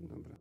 Dobra.